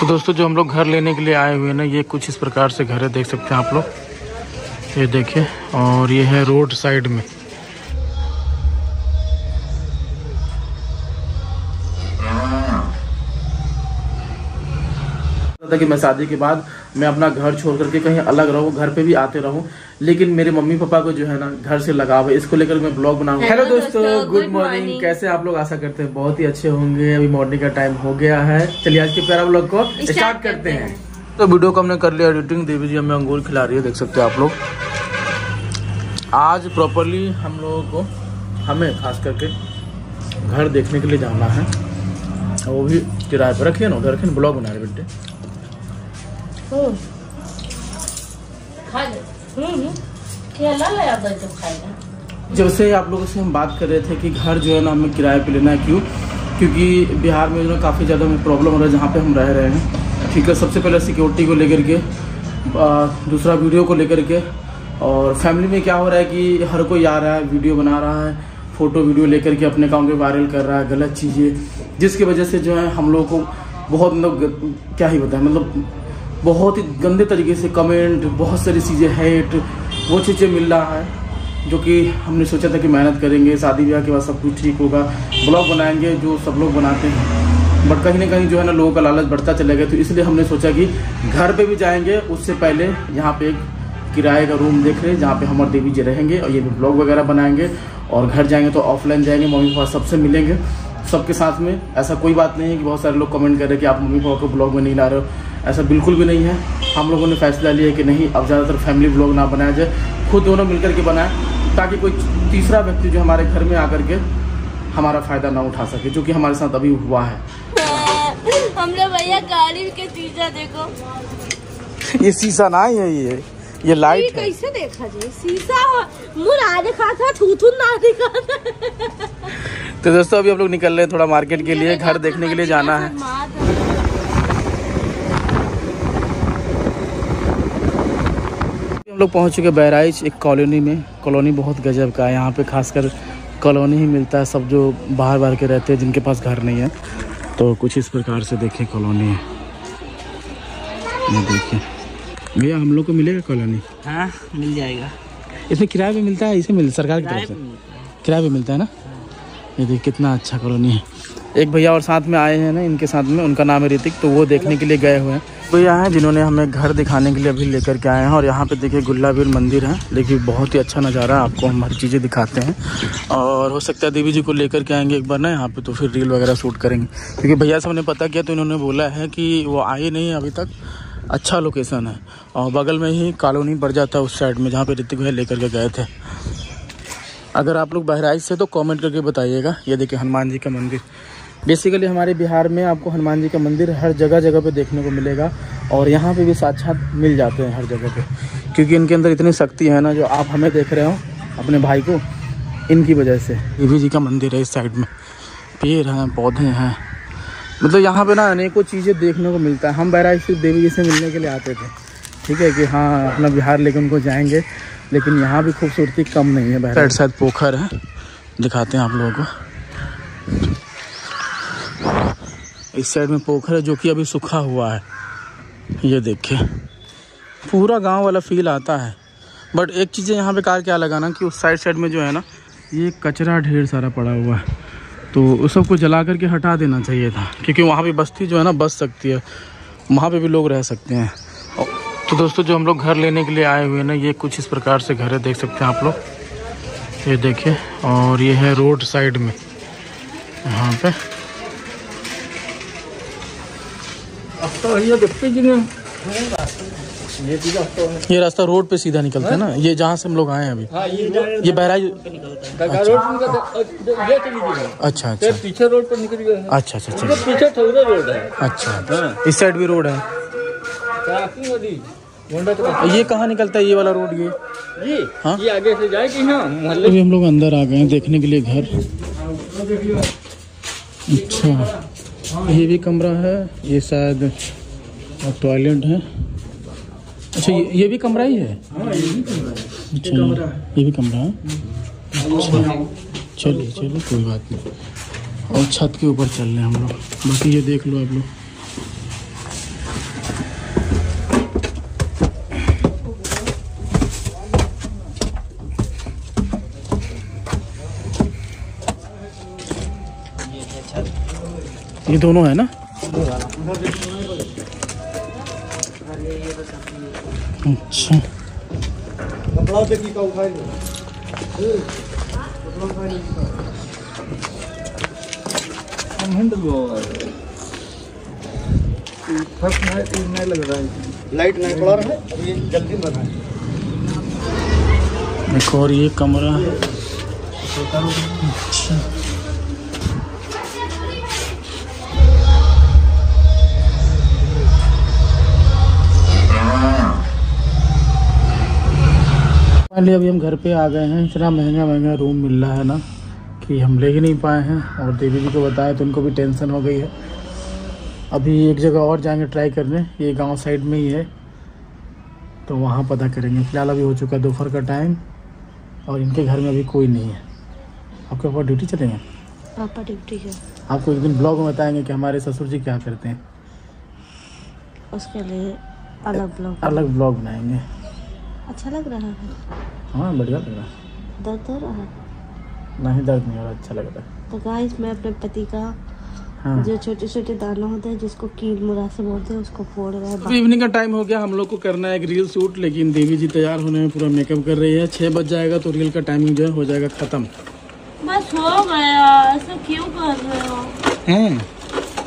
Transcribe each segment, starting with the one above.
तो दोस्तों, जो हम लोग घर लेने के लिए आए हुए हैं ना, ये कुछ इस प्रकार से घर है, देख सकते हैं आप लोग। ये देखिए, और ये है रोड साइड में। कि मैं शादी के बाद मैं अपना घर छोड़ करके कहीं अलग रहूँ घर पे भी आते रहूँ लेकिन मेरे मम्मी पापा को जो है ना घर से लगाव है। इसको लेकर मैं ब्लॉग बनाऊँगा हेलो दोस्तों गुड मॉर्निंग कैसे आप लोग आशा करते हैं? बहुत ही अच्छे होंगे। अभी मॉर्निंग का टाइम हो गया है। चलिए आज के प्यारा ब्लॉग को स्टार्ट करते हैं। तो वीडियो को हमने कर लिया एडिटिंग देवी जी हमें अंगूर खिला रही है देख सकते हैं आप लोग। आज प्रॉपरली हम लोगों को हमें खास करके घर देखने के लिए जाना है। वो भी किराए पर रखिए ना उधर रखिए ब्लॉग बना रहे बेटे। जब से आप लोगों से हम बात कर रहे थे कि घर जो है ना हमें किराए पे लेना है, क्यों? क्योंकि बिहार में जो है काफ़ी ज़्यादा हमें प्रॉब्लम हो रहा है जहाँ पे हम रह रहे हैं। ठीक है, सबसे पहले सिक्योरिटी को लेकर के दूसरा वीडियो को लेकर के, और फैमिली में क्या हो रहा है कि हर कोई आ रहा है वीडियो बना रहा है फ़ोटो वीडियो लेकर के अपने अकाउंट पे वायरल कर रहा है, गलत चीज़ें, जिसकी वजह से जो है हम लोगों को बहुत मतलब क्या ही बताएँ मतलब बहुत ही गंदे तरीके से कमेंट बहुत सारी चीज़ें हेट वो चीज़ें मिल रहा है, जो कि हमने सोचा था कि मेहनत करेंगे, शादी ब्याह के बाद सब कुछ ठीक होगा ब्लॉग बनाएँगे जो सब लोग बनाते हैं। बट कहीं ना कहीं जो है ना, लोगों का लालच बढ़ता चलेगा तो इसलिए हमने सोचा कि घर पे भी जाएँगे, उससे पहले यहाँ पे एक किराए का रूम देख रहे हैं जहाँ पे हमारे देवी जी रहेंगे, और ये भी ब्लॉग वगैरह बनाएँगे, और घर जाएँगे तो ऑफलाइन जाएँगे, मम्मी पापा सबसे मिलेंगे, सबके साथ में। ऐसा कोई बात नहीं है कि बहुत सारे लोग कमेंट कर रहे हैं कि आप मम्मी पापा को ब्लॉग में नहीं ला रहे हो। ऐसा बिल्कुल भी नहीं है। हम लोगों ने फैसला लिया कि नहीं अब ज़्यादातर फैमिली ब्लॉग ना बनाया जाए। खुद दोनों मिलकर के बनाए ताकि कोई तीसरा व्यक्ति जो हमारे घर में आकर के हमारा फ़ायदा ना उठा सके जो कि हमारे साथ अभी हुआ है। हमने भैया गाड़ी के शीशा देखो। ये शीशा ना है ये ये ये लाइट है। कैसे देखा जी शीशा मुँह दिखा था थूथू ना दिखा था। तो दोस्तों अभी हम लोग निकल रहे हैं थोड़ा मार्केट के लिए घर देखने के लिए जाना है। लोग पहुँच चुके बहराइच एक कॉलोनी में। कॉलोनी बहुत गजब का है। यहाँ पे खासकर कॉलोनी ही मिलता है सब जो बाहर बाहर के रहते हैं जिनके पास घर नहीं है। तो कुछ इस प्रकार से देखिए कॉलोनी। है ये देखिए। भैया हम लोग को मिलेगा कॉलोनी? हाँ मिल जाएगा। इसमें किराया भी मिलता है? इसे मिल सरकार की तरफ़ से? किराया भी मिलता है ना? ये देखिए कितना अच्छा कॉलोनी है। एक भैया और साथ में आए हैं ना इनके साथ में उनका नाम है ऋतिक तो वो देखने के लिए गए हुए हैं। भैया हैं, जिन्होंने हमें घर दिखाने के लिए अभी लेकर के आए हैं। और यहाँ पे देखिए गुल्लाबीर मंदिर है, देखिए बहुत ही अच्छा नज़ारा है, आपको हम हर चीज़ें दिखाते हैं। और हो सकता है देवी जी को लेकर के आएँगे एक बार ना, यहाँ पे तो फिर रील वगैरह शूट करेंगे। क्योंकि भैया से हमने पता किया तो इन्होंने बोला है कि वो आए नहीं अभी तक। अच्छा लोकेशन है। और बगल में ही कॉलोनी पड़ जाता है उस साइड में, जहाँ पर ऋतिक भैया लेकर के गए थे। अगर आप लोग बहराइच से तो कमेंट करके बताइएगा। ये देखिए हनुमान जी का मंदिर। बेसिकली हमारे बिहार में आपको हनुमान जी का मंदिर हर जगह जगह पे देखने को मिलेगा और यहाँ पे भी साक्षात मिल जाते हैं हर जगह पे। क्योंकि इनके अंदर इतनी शक्ति है ना जो आप हमें देख रहे हो, अपने भाई को, इनकी वजह से। देवी जी का मंदिर है इस साइड में। पेड़ हैं, पौधे हैं। मतलब यहाँ पे ना अनेकों चीज़ें देखने को मिलता है। हम बहरा सिर्फ़ देवी जी से मिलने के लिए आते थे। ठीक है कि हाँ अपना बिहार लेके उनको जाएँगे। लेकिन यहाँ भी खूबसूरती कम नहीं है बहराइच शायद पोखर है। दिखाते हैं आप लोगों को। इस साइड में पोखर है जो कि अभी सूखा हुआ है। ये देखिए पूरा गाँव वाला फील आता है। बट एक चीज़ें यहाँ पे कार क्या लगाना कि उस साइड साइड में जो है ना, ये कचरा ढेर सारा पड़ा हुआ है। तो उस सबको जला करके हटा देना चाहिए था। क्योंकि वहाँ पे बस्ती जो है ना, बस सकती है। वहाँ पे भी लोग रह सकते हैं। तो दोस्तों, जो हम लोग घर लेने के लिए आए हुए हैं ना, ये कुछ इस प्रकार से घर है, देख सकते हैं आप लोग। ये देखिए और ये है रोड साइड में। यहाँ पे ये रास्ता रोड पे सीधा निकलता है ना? ये जहाँ से हम लोग आए हैं अभी। हाँ, ये बहराइच अच्छा। अच्छा पीछे रोड पर निकल गए अच्छा अच्छा अच्छा। पीछे थोड़ा रोड है। अच्छा। इस साइड भी रोड है। के ये कहाँ निकलता है ये वाला रोड ये? ये? हाँ? ये आगे से जाएगी ना मोहल्ले अभी हम लोग अंदर आ गए हैं देखने के लिए घर। अच्छा। ये भी कमरा है ये शायद टॉयलेट है। अच्छा ये, ये भी कमरा ही है? अच्छा ये भी कमरा है? अच्छा चलिए चलिए कोई बात नहीं। और छत के ऊपर चल रहे हैं हम लोग। बाकी ये देख लो आप लोग। ये दोनों है ना? अच्छा। है लाइट नहीं पड़ा रहा है। ये जल्दी बना है एक और ये कमरा अच्छा। फाइनली अभी हम घर पे आ गए हैं। इतना महँगा महँगा रूम मिल रहा है ना कि हम ले ही नहीं पाए हैं। और देवी जी को बताया तो उनको भी टेंशन हो गई है। अभी एक जगह और जाएँगे ट्राई करने। ये गाँव साइड में ही है। तो वहाँ पता करेंगे। फ़िलहाल अभी हो चुका है दोपहर का टाइम और इनके घर में अभी कोई नहीं है। आपके पापा ड्यूटी चलेंगे पापा ड्यूटी है। आपको एक दिन ब्लॉग में बताएँगे कि हमारे ससुर जी क्या करते हैं। उसके लिए अलग ब्लॉग अलग ब्लॉग बनाएँगे। अच्छा लग रहा है। हाँ बढ़िया लग रहा है। दर्द हो रहा है? नहीं दर्द नहीं हो रहा अच्छा लग रहा है। तो गाइस मैं अपने पति का हाँ। जो छोटे छोटे दाना होते हैं जिसको कील मुरा से बोलते हैं उसको फोड़ रहे हैं। इवनिंग का टाइम हो गया हम लोग को करना है एक रील शूट लेकिन देवी जी तैयार होने में पूरा मेकअप कर रही है। छः बज जाएगा तो रील का टाइमिंग जो है हो जाएगा ख़त्म। बस हो गया ऐसा क्यों कर रहे हो? हैं?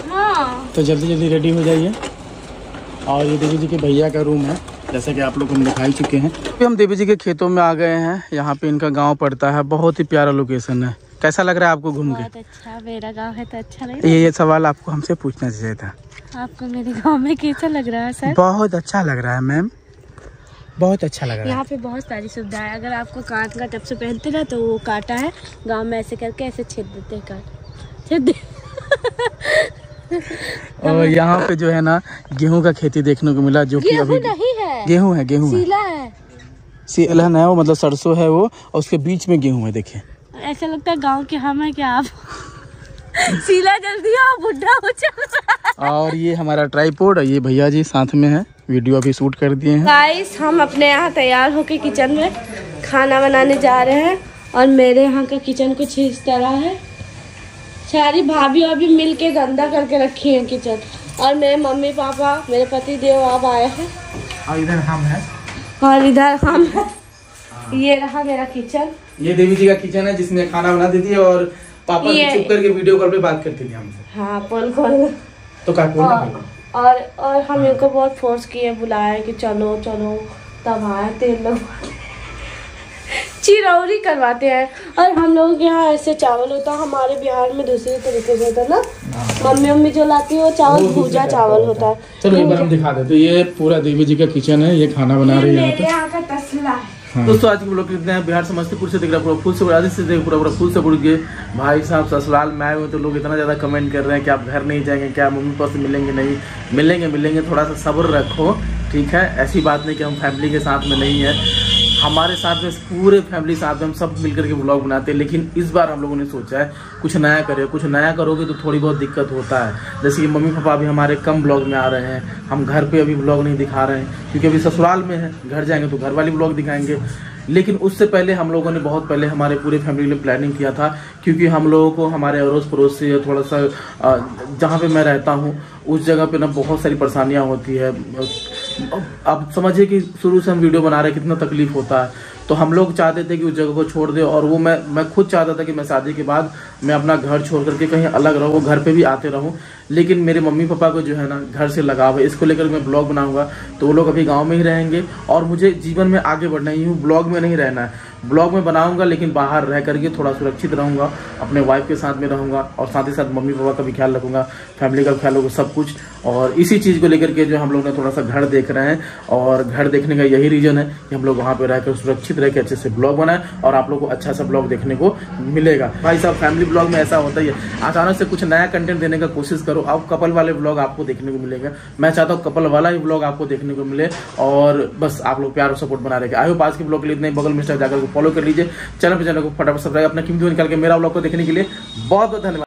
हाँ। तो जल्दी जल्दी रेडी हो जाइए। और ये देवी जी के भैया का रूम है। जैसे कि आप लोग को हम दिखाई चुके हैं। अभी हम देवी जी के खेतों में आ गए हैं। यहाँ पे इनका गाँव पड़ता है। बहुत ही प्यारा लोकेशन है। कैसा लग रहा है आपको घूम के? अच्छा। मेरा गाँव है तो अच्छा लग ये ये सवाल आपको हमसे पूछना चाहिए था। आपको मेरे गाँव में कैसा लग रहा है सर? बहुत अच्छा लग रहा है मैम बहुत अच्छा लग रहा है। यहाँ पे बहुत सारी सुविधा है। अगर आपको कांट का टप से पहनते ना तो वो काटा है। गाँव में ऐसे करके ऐसे छेद देते हैं काट। छेद और यहाँ पे जो है ना गेहूँ का खेती देखने को मिला जो कि गेहूँ अभी नहीं है। गेहूँ है गेहूँ है। सीला है। सीलन है वो मतलब सरसों है वो और उसके बीच में गेहूँ है देखिए। ऐसा लगता है गाँव के हम है क्या आप सीला जल्दी आओ बुढ़ा हो चल और ये हमारा ट्राईपोर्ड ये भैया जी साथ में है वीडियो अभी शूट कर दिए हैं। गाइस हम अपने यहाँ तैयार होके किचन में खाना बनाने जा रहे हैं और मेरे यहाँ का किचन कुछ इस तरह है। सारी भाभी अभी मिल के गंदा करके रखी है किचन। और मेरे मम्मी पापा मेरे पति देव अब आए हैं। और इधर हम है। और इधर हम हैं। ये रहा मेरा किचन। ये देवी जी का किचन है जिसमें खाना बना देती है और पापा चुप करके वीडियो कॉल पे बात करती थी हमसे। हाँ पोल खोल तो बोलना और और और हम इनको बहुत फोर्स किए बुलाए कि चलो चलो तब आए तेल लोग। चिरौरी करवाते हैं। और हम लोगों के यहाँ ऐसे चावल होता है हमारे बिहार में दूसरे तरीके से होता है ना। मम्मी मम्मी जो लाती है वो चावल भूजा चावल होता है। चलो एक बार हम दिखा देते ये पूरा देवी जी का किचन है ये खाना बना रही है यहाँ का तसला है। हाँ। दोस्तों आज के लोग कितने हैं? बिहार समस्तीपुर से दिख रहा है पूरा फुल से बुरा से देख पूरा पूरा फुल से बुड़ गए भाई साहब ससुराल में आए हुए तो लोग इतना ज़्यादा कमेंट कर रहे हैं कि आप घर नहीं जाएँगे क्या मम्मी पापा से मिलेंगे नहीं? मिलेंगे मिलेंगे थोड़ा सा सब्र रखो ठीक है? ऐसी बात नहीं कि हम फैमिली के साथ में नहीं है। हमारे साथ में, पूरे फैमिली साथ में हम सब मिलकर के ब्लॉग बनाते हैं, लेकिन इस बार हम लोगों ने सोचा है, कुछ नया करे, कुछ नया करोगे तो थोड़ी बहुत दिक्कत होता है। जैसे कि मम्मी पापा भी हमारे कम ब्लॉग में आ रहे हैं, हम घर पे अभी ब्लॉग नहीं दिखा रहे हैं, क्योंकि अभी ससुराल में है, घर जाएँगे तो घर वाली ब्लॉग दिखाएँगे। लेकिन उससे पहले हम लोगों ने बहुत पहले हमारे पूरे फैमिली ने प्लानिंग किया था, क्योंकि हम लोगों को हमारे अड़ोस पड़ोस से थोड़ा सा जहाँ पे मैं रहता हूँ, उस जगह पे ना बहुत सारी परेशानियाँ होती है। अब समझिए कि शुरू से हम वीडियो बना रहे कितना तकलीफ़ होता है। तो हम लोग चाहते थे कि उस जगह को छोड़ दे और वो मैं मैं खुद चाहता था कि मैं शादी के बाद मैं अपना घर छोड़ करके कहीं अलग रहूँ, घर पे भी आते रहूँ। लेकिन मेरे मम्मी पापा को जो है ना, घर से लगाव है। इसको लेकर मैं ब्लॉग बनाऊँगा। तो वो लोग अभी गाँव में ही रहेंगे और मुझे जीवन में आगे बढ़ना ही हूँ। ब्लॉग में नहीं रहना है। ब्लॉग में बनाऊँगा, लेकिन बाहर रह करके थोड़ा सुरक्षित रहूँगा, अपने वाइफ के साथ में रहूँगा, और साथ ही साथ मम्मी पापा का भी ख्याल रखूँगा फैमिली का ख्याल रखूँगा सब कुछ। और इसी चीज़ को लेकर के जो हम लोग ने थोड़ा सा घर देख रहे हैं, और घर देखने का यही रीजन है कि हम लोग वहाँ पे रहकर सुरक्षित रह के अच्छे से ब्लॉग बनाए, और आप लोग को अच्छा सा ब्लॉग देखने को मिलेगा। भाई साहब फैमिली ब्लॉग में ऐसा होता ही है। अचानक से कुछ नया कंटेंट देने का कोशिश करो, अब कपल वाले ब्लॉग आपको देखने को मिलेगा। मैं चाहता हूँ कपल वाला ही ब्लॉग आपको देखने को मिले, और बस आप लोग प्यार और सपोर्ट बना रहे। होप आज के ब्लॉग के लिए इतने बगल मिस्टर जाकर फॉलो कर लीजिए। चैनल पर चैनल को फटाफट सब्सक्राइब अपना कीमती निकाल के मेरा ब्लॉग को देखने के लिए बहुत बहुत धन्यवाद।